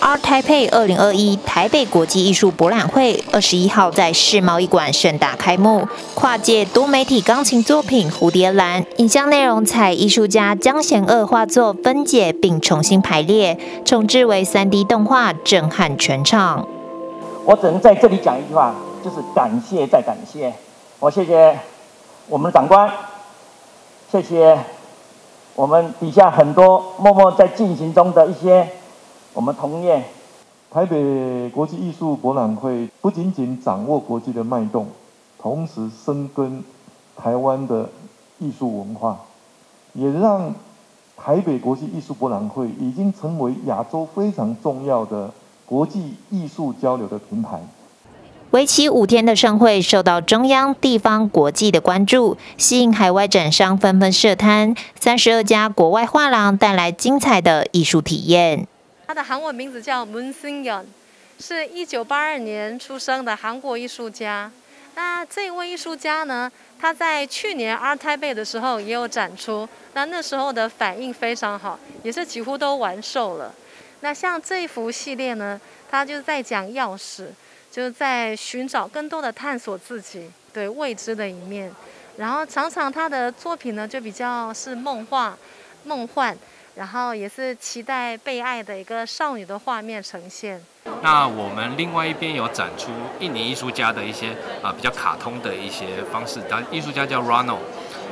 Art Taipei 二零二一台北国际艺术博览会二十一号在世贸艺馆盛大开幕，跨界多媒体钢琴作品《蝴蝶兰》，影像内容采艺术家江贤二画作分解并重新排列，重制为三 D 动画，震撼全场。我只能在这里讲一句话，就是感谢再感谢。我谢谢我们的长官，谢谢我们底下很多默默在进行中的一些。我们同业台北国际艺术博览会不仅仅掌握国际的脉动，同时深耕台湾的艺术文化，也让台北国际艺术博览会已经成为亚洲非常重要的国际艺术交流的平台。为期五天的盛会受到中央、地方、国际的关注，吸引海外展商纷纷设摊，三十二家国外画廊带来精彩的艺术体验。他的韩文名字叫 Moon Singyeon，是一九八二年出生的韩国艺术家。那这位艺术家呢，他在去年 Art Taipei 的时候也有展出，那那时候的反应非常好，也是几乎都完售了。那像这一幅系列呢，他就是在讲钥匙，就是在寻找更多的探索自己对未知的一面。然后常常他的作品呢，就比较是梦话、梦幻。然后也是期待被爱的一个少女的画面呈现。那我们另外一边有展出印尼艺术家的一些啊比较卡通的一些方式，但艺术家叫 Rano，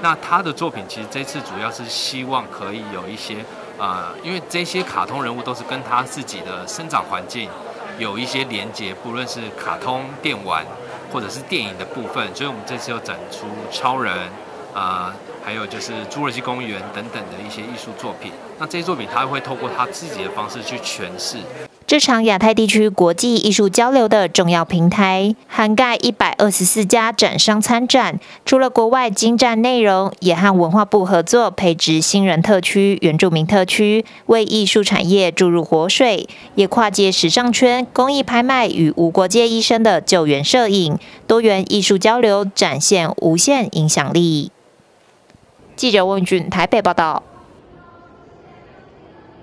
那他的作品其实这次主要是希望可以有一些啊，因为这些卡通人物都是跟他自己的生长环境有一些连接，不论是卡通、电玩或者是电影的部分，所以我们这次要展出超人啊。还有就是《侏罗纪公园》等等的一些艺术作品，那这些作品他会透过他自己的方式去诠释。这场亚太地区国际艺术交流的重要平台，涵盖一百二十四家展商参展。除了国外精湛内容，也和文化部合作培植新人特区、原住民特区，为艺术产业注入活水。也跨界时尚圈、公益拍卖与无国界医生的救援摄影，多元艺术交流展现无限影响力。记者温俊台北报道。